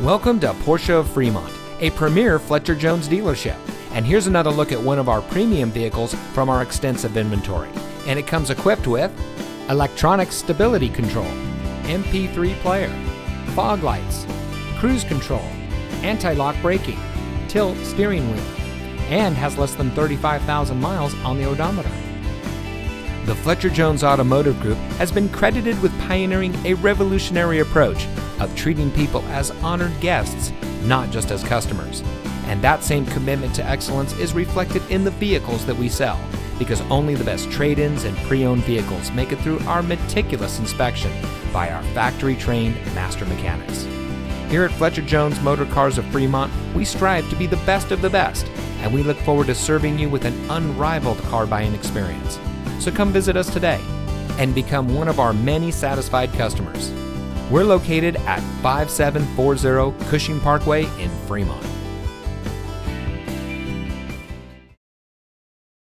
Welcome to Porsche of Fremont, a premier Fletcher Jones dealership. And here's another look at one of our premium vehicles from our extensive inventory. And it comes equipped with electronic stability control, MP3 player, fog lights, cruise control, anti-lock braking, tilt steering wheel, and has less than 35,000 miles on the odometer. The Fletcher Jones Automotive Group has been credited with pioneering a revolutionary approach of treating people as honored guests, not just as customers. And that same commitment to excellence is reflected in the vehicles that we sell, because only the best trade ins and pre owned vehicles make it through our meticulous inspection by our factory trained master mechanics. Here at Fletcher Jones Motor Cars of Fremont, we strive to be the best of the best, and we look forward to serving you with an unrivaled car buying experience. So come visit us today and become one of our many satisfied customers. We're located at 5740 Cushing Parkway in Fremont.